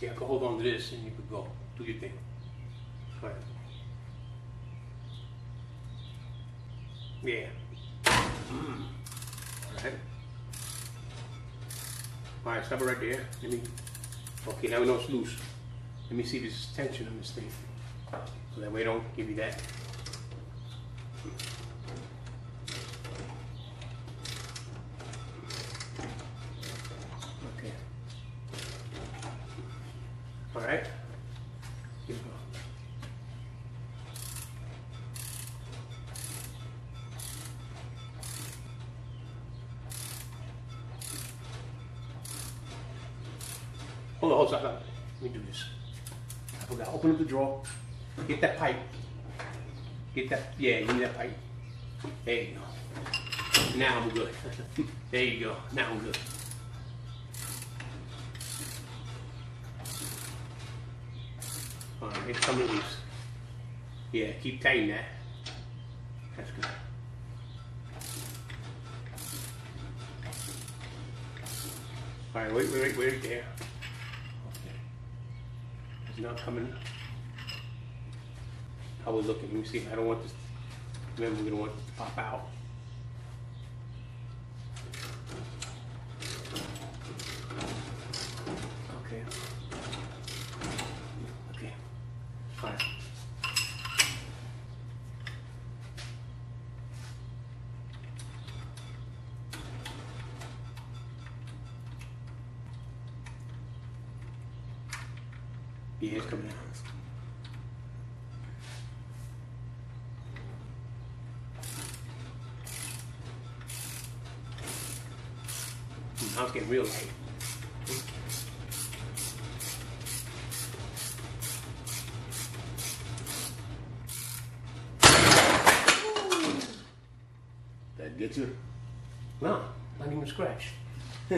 Yeah, go hold on to this and you could go. Do your thing. Right. Yeah. Mm. All right. All right, stop it right there. Let me. Okay, now we know it's loose. Let me see if there's tension on this thing. So that way I don't give you that. Okay. All right. Here we. Hold on, hold on, hold on. Let me do this. I forgot. Open up the drawer. Get that pipe. Get that. Yeah, you need that pipe. There you go. Now I'm good. there you go. Now I'm good. All right, it's coming loose. Yeah, keep tightening that. That's good. All right, wait, wait, wait, wait there. Okay. It's not coming. I was looking. Let me see. I don't want this. Remember, we don't want this to pop out. Okay. Okay. Right. Yeah, coming out. Now it's getting real light. That get you? No, not even scratch.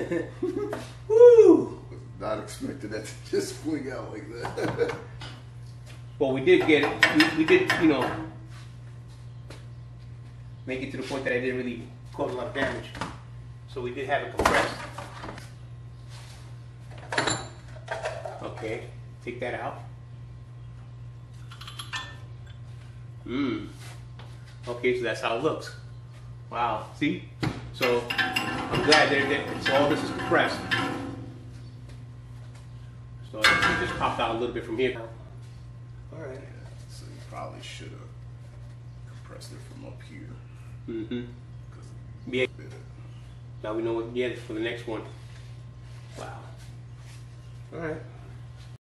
Woo! Not expecting that to just swing out like that. Well, we did get it. We, we did, you know, make it to the point that I didn't really cause a lot of damage. So we did have it compressed. Okay, take that out. Mmm. Okay, so that's how it looks. Wow. See? So I'm glad that, that so all this is compressed. So it just popped out a little bit from here. All right. Yeah, so you probably should have compressed it from up here. Mm-hmm. Yeah. it bit it. Now we know what yeah for the next one. Wow. All right.